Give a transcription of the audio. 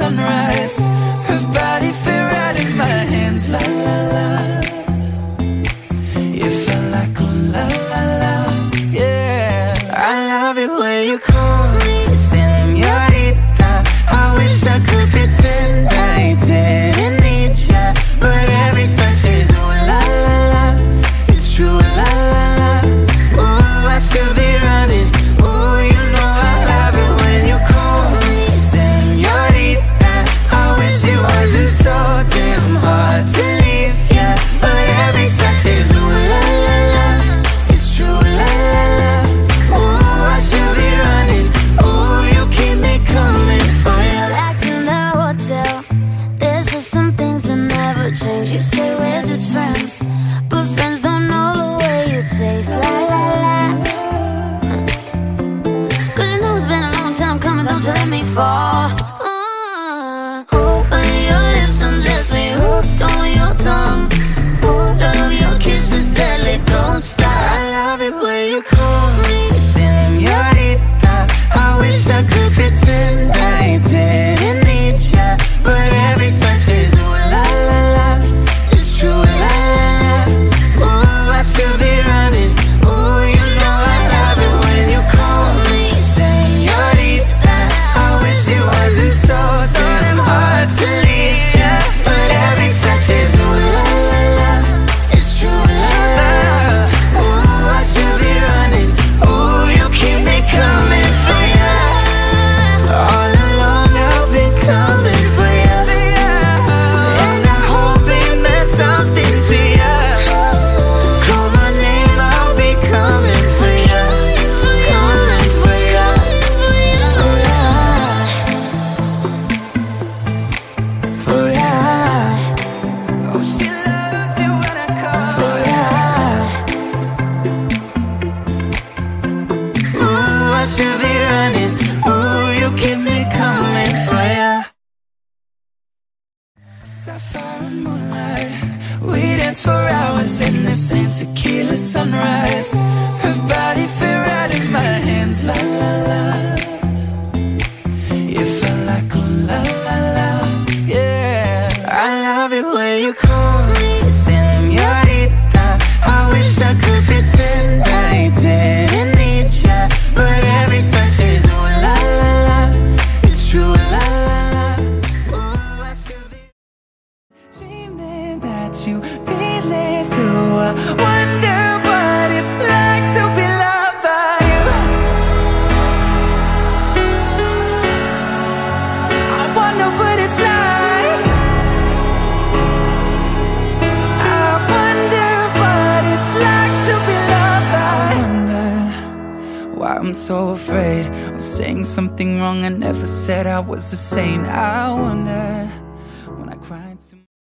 sunrise. change. You say we're just friends, but friends don't know the way you taste. La la la. Cause you know it's been a long time coming, don't you let me fall. should be running. Ooh, you keep me coming for ya. Sapphire and moonlight. We dance for hours in the same tequila sunrise. Her body fit right in my hands, la la la. let you be little I wonder what it's like to be loved by you. I wonder what it's like. I wonder what it's like to be loved by I wonder why I'm so afraid of saying something wrong. I never said I was the same. I wonder